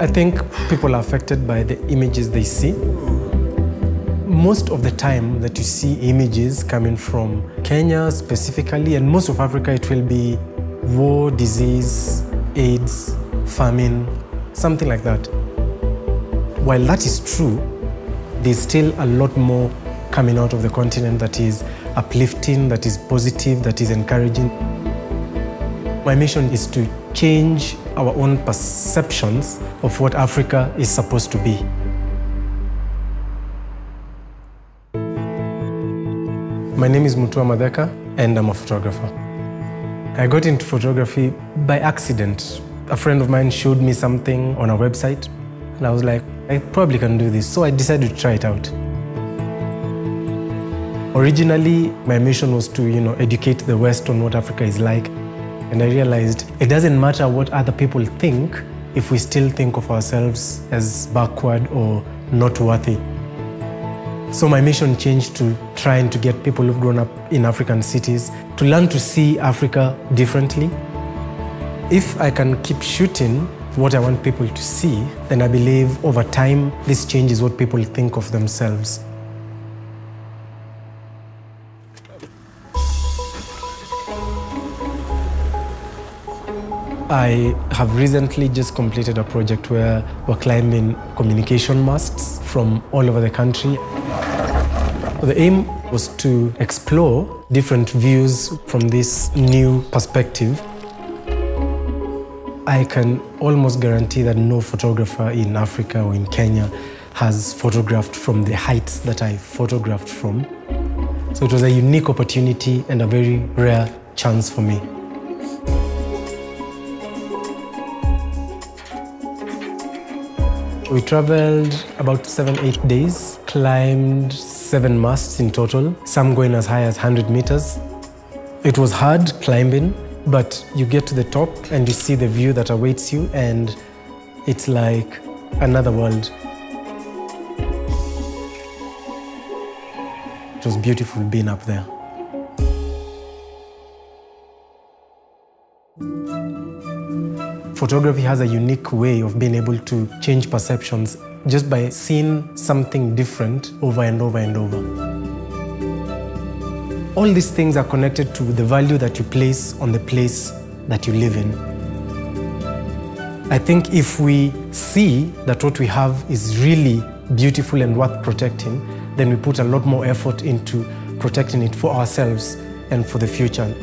I think people are affected by the images they see. Most of the time that you see images coming from Kenya specifically, and most of Africa, it will be war, disease, AIDS, famine, something like that. While that is true, there's still a lot more coming out of the continent that is uplifting, that is positive, that is encouraging. My mission is to change our own perceptions of what Africa is supposed to be. My name is Mutua Matheka and I'm a photographer. I got into photography by accident. A friend of mine showed me something on a website and I was like, I probably can do this. So I decided to try it out. Originally, my mission was to, you know, educate the West on what Africa is like. And I realized it doesn't matter what other people think if we still think of ourselves as backward or not worthy. So my mission changed to trying to get people who've grown up in African cities to learn to see Africa differently. If I can keep shooting what I want people to see, then I believe over time this changes what people think of themselves. I have recently just completed a project where we're climbing communication masts from all over the country. The aim was to explore different views from this new perspective. I can almost guarantee that no photographer in Africa or in Kenya has photographed from the heights that I photographed from. So it was a unique opportunity and a very rare chance for me. We traveled about seven, eight days, climbed seven masts in total, some going as high as 100 meters. It was hard climbing, but you get to the top and you see the view that awaits you, and it's like another world. It was beautiful being up there. Photography has a unique way of being able to change perceptions just by seeing something different over and over and over. All these things are connected to the value that you place on the place that you live in. I think if we see that what we have is really beautiful and worth protecting, then we put a lot more effort into protecting it for ourselves and for the future.